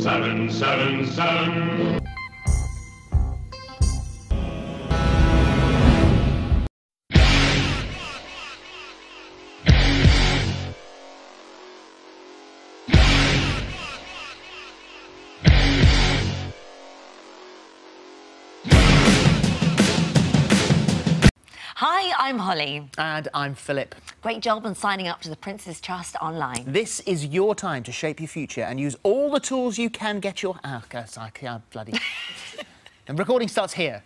Seven, seven, seven. Hi, I'm Holly. And I'm Philip. Great job on signing up to the Prince's Trust online. This is your time to shape your future and use all the tools you can get your. Oh, God, I can't bloody. and recording starts here.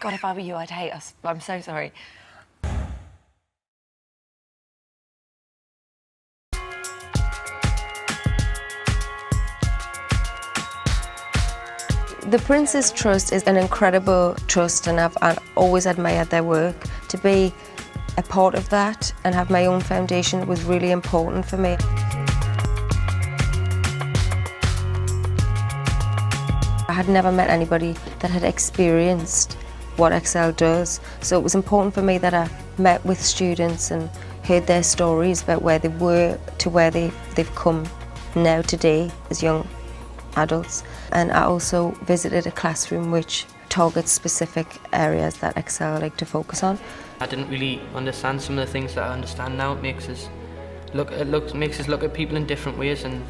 God, if I were you, I'd hate us. I'm so sorry. The Prince's Trust is an incredible trust, and I've, I've always admired their work. To be a part of that and have my own foundation was really important for me. I had never met anybody that had experienced what Excel does, so it was important for me that I met with students and heard their stories about where they were to where they, they've come now today as young adults. And I also visited a classroom which targets specific areas that Excel like to focus on. I didn't really understand some of the things that I understand now. It makes us look it looks makes us look at people in different ways and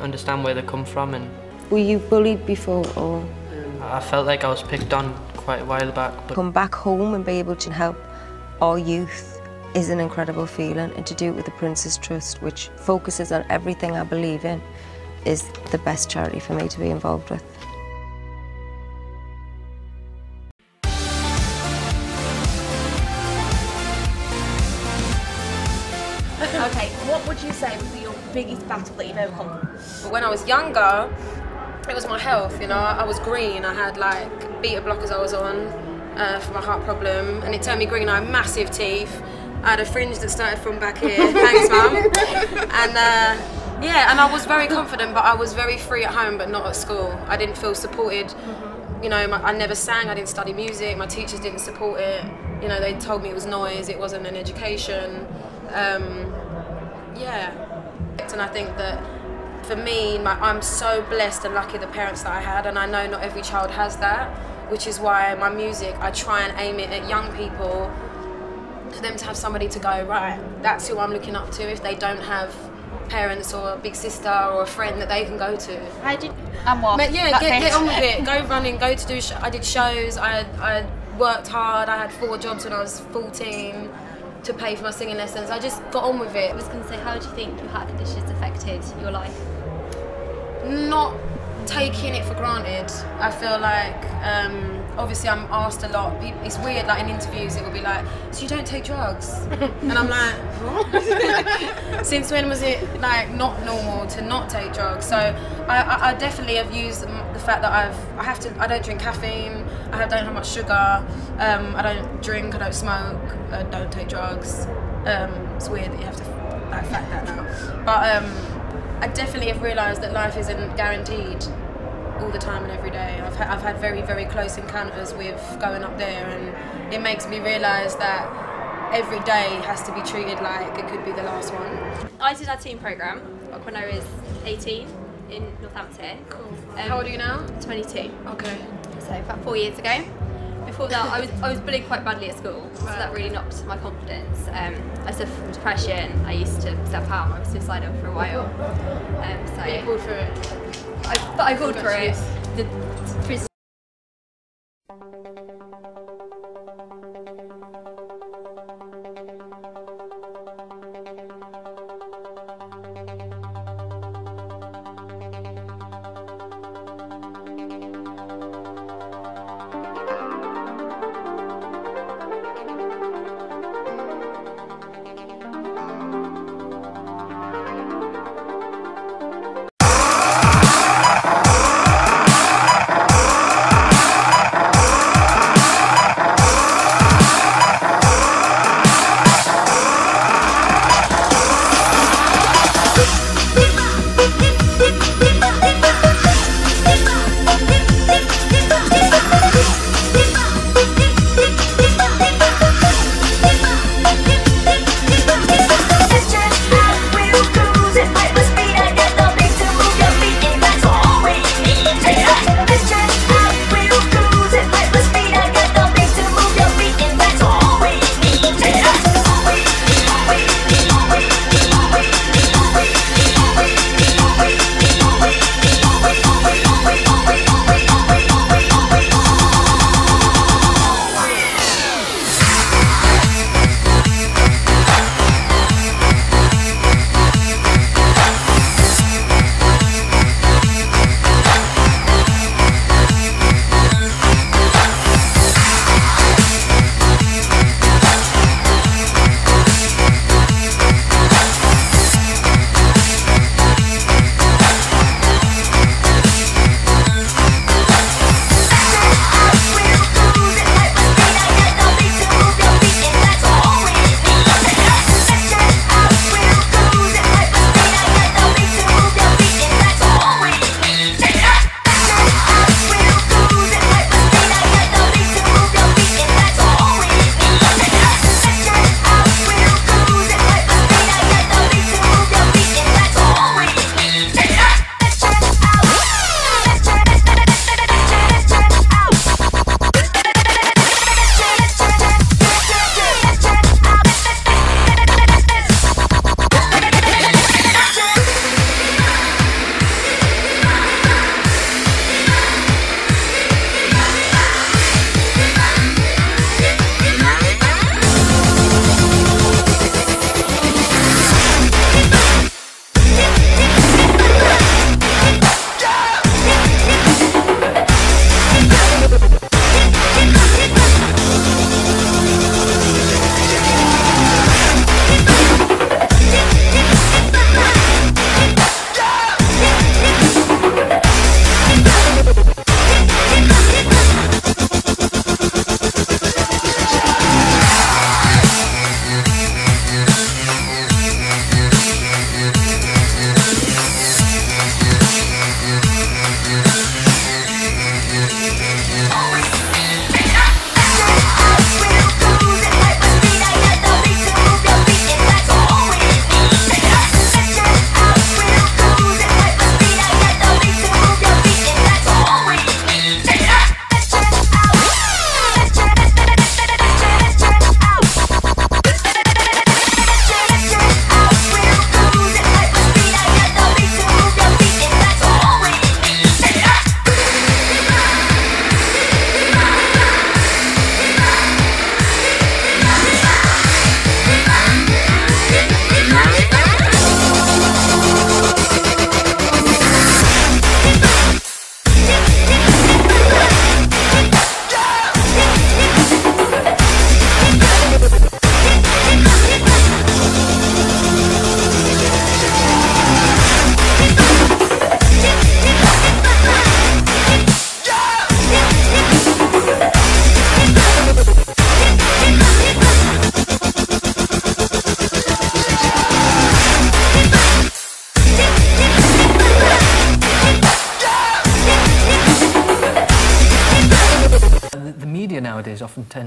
understand where they come from and Were you bullied before or I felt like I was picked on quite a while back but come back home and be able to help our youth is an incredible feeling and to do it with the Prince's Trust which focuses on everything I believe in is the best charity for me to be involved with. Okay, what would you say would be your biggest battle that you've ever overcome? When I was younger, it was my health. You know, I was green. I had like beta blockers I was on uh, for my heart problem, and it turned me green. I had massive teeth. I had a fringe that started from back here. Thanks, mum. And uh, yeah, and I was very confident, but I was very free at home, but not at school. I didn't feel supported. You know, my, I never sang. I didn't study music. My teachers didn't support it. You know, they told me it was noise. It wasn't an education. Um, yeah. And I think that for me, my, I'm so blessed and lucky the parents that I had, and I know not every child has that, which is why my music, I try and aim it at young people for them to have somebody to go, right, that's who I'm looking up to if they don't have parents or a big sister or a friend that they can go to. How did and what? But yeah, get, get on with it. Go running, go to do. Sh- I did shows. I, I worked hard. I had four jobs when I was 14 to pay for my singing lessons. I just got on with it. I was going to say, how do you think your heart conditions affected your life? not taking it for granted. I feel like um, obviously I'm asked a lot. It's weird. Like in interviews, it will be like, "So you don't take drugs?" and I'm like, "What?" Since when was it like not normal to not take drugs? So I, I, definitely have used the fact that I've I have to I don't drink caffeine. I have, don't have much sugar. Um, I don't drink. I don't smoke. I don't take drugs. Um, it's weird that you have to like fact that now, but. Um, I definitely have realised that life isn't guaranteed all the time and every day. I've, ha- I've had very, very close encounters with going up there, and it makes me realise that every day has to be treated like it could be the last one. I did our team programme when I was 18 in Northampton. Cool. Um, How old are you now? 22. Okay. So about four years ago. That, I was I was bullied quite badly at school, so that really knocked my confidence. Um, I suffered from depression. I used to self harm. I was suicidal for a while. Um, so You pulled through it. I, but I pulled through it. The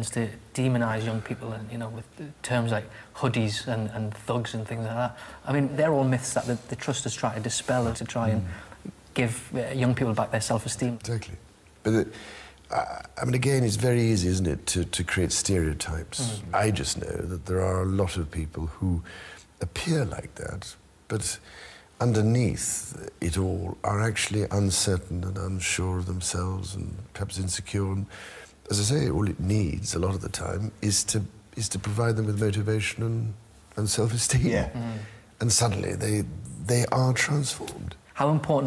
tends to demonise young people, and you know, with terms like hoodies and, and thugs and things like that. I mean, they're all myths that the, the trust is trying to dispel and to try and give uh, young people back their self-esteem. Exactly. But it, I, I mean, again, it's very easy, isn't it, to, to create stereotypes. I just know that there are a lot of people who appear like that, but underneath it all are actually uncertain and unsure of themselves and perhaps insecure. And as I say, all it needs a lot of the time is to is to provide them with motivation and, and self-esteem. Yeah. Mm. And suddenly they they are transformed. How important